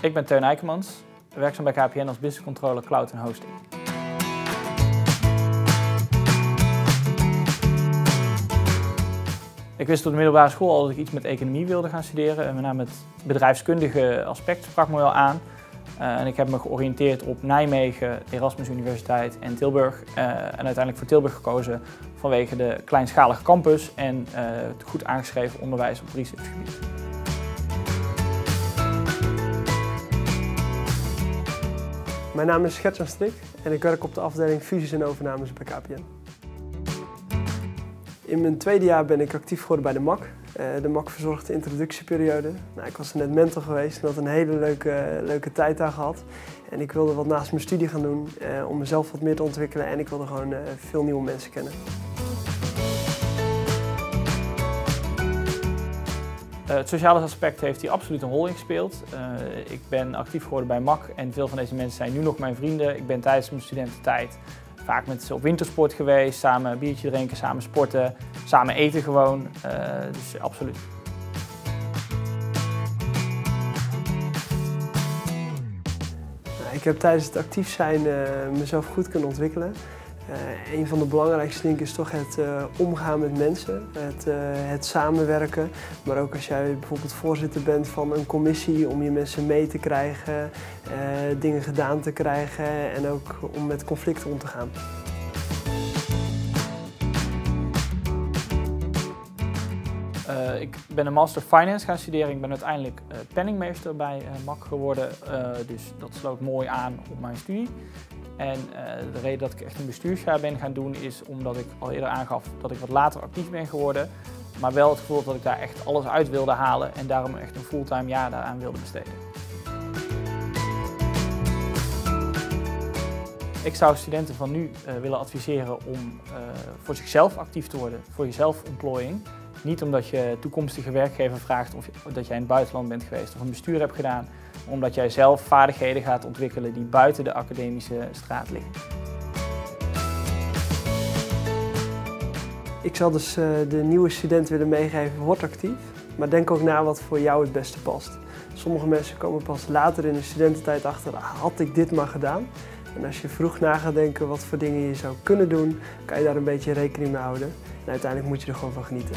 Ik ben Teun Eikemans, werkzaam bij KPN als Business Controller Cloud en Hosting. Ik wist op de middelbare school al dat ik iets met economie wilde gaan studeren. En met name het bedrijfskundige aspect sprak me wel aan. Uh, en ik heb me georiënteerd op Nijmegen, Erasmus Universiteit en Tilburg. Uh, en uiteindelijk voor Tilburg gekozen vanwege de kleinschalige campus en uh, het goed aangeschreven onderwijs op researchgebied. Mijn naam is Gertjan Strik en ik werk op de afdeling fusies en overnames bij KPN. In mijn tweede jaar ben ik actief geworden bij de MAC. Eh, de MAC verzorgt de introductieperiode. Nou, ik was er net mentor geweest en had een hele leuke, leuke tijd daar gehad. En ik wilde wat naast mijn studie gaan doen eh, om mezelf wat meer te ontwikkelen en ik wilde gewoon eh, veel nieuwe mensen kennen. Het sociale aspect heeft hier absoluut een rol in gespeeld. Uh, ik ben actief geworden bij MAC en veel van deze mensen zijn nu nog mijn vrienden. Ik ben tijdens mijn studententijd vaak met ze op wintersport geweest, samen biertje drinken, samen sporten, samen eten gewoon. Uh, dus absoluut. Ik heb tijdens het actief zijn mezelf goed kunnen ontwikkelen. Uh, een van de belangrijkste dingen is toch het uh, omgaan met mensen, het, uh, het, samenwerken. Maar ook als jij bijvoorbeeld voorzitter bent van een commissie om je mensen mee te krijgen, dingen gedaan te krijgen en ook om met conflicten om te gaan. ik ben een Master Finance gaan studeren. Ik ben uiteindelijk penningmeester bij MAC geworden. dus dat sloot mooi aan op mijn studie. En uh, de reden dat ik echt een bestuursjaar ben gaan doen is omdat ik al eerder aangaf dat ik wat later actief ben geworden. Maar wel het gevoel dat ik daar echt alles uit wilde halen en daarom echt een fulltime jaar daaraan wilde besteden. Ik zou studenten van nu uh, willen adviseren om uh, voor zichzelf actief te worden, voor jezelf employing. Niet omdat je toekomstige werkgever vraagt of dat jij in het buitenland bent geweest of een bestuur hebt gedaan, omdat jij zelf vaardigheden gaat ontwikkelen die buiten de academische straat liggen. Ik zal dus uh, de nieuwe student willen meegeven, word actief. Maar denk ook na wat voor jou het beste past. Sommige mensen komen pas later in de studententijd achter, had ik dit maar gedaan? En als je vroeg na gaat denken wat voor dingen je zou kunnen doen, kan je daar een beetje rekening mee houden. En uiteindelijk moet je er gewoon van genieten.